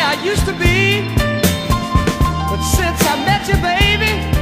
I used to be. But since I met you, baby.